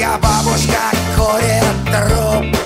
Моя бабушка курит труп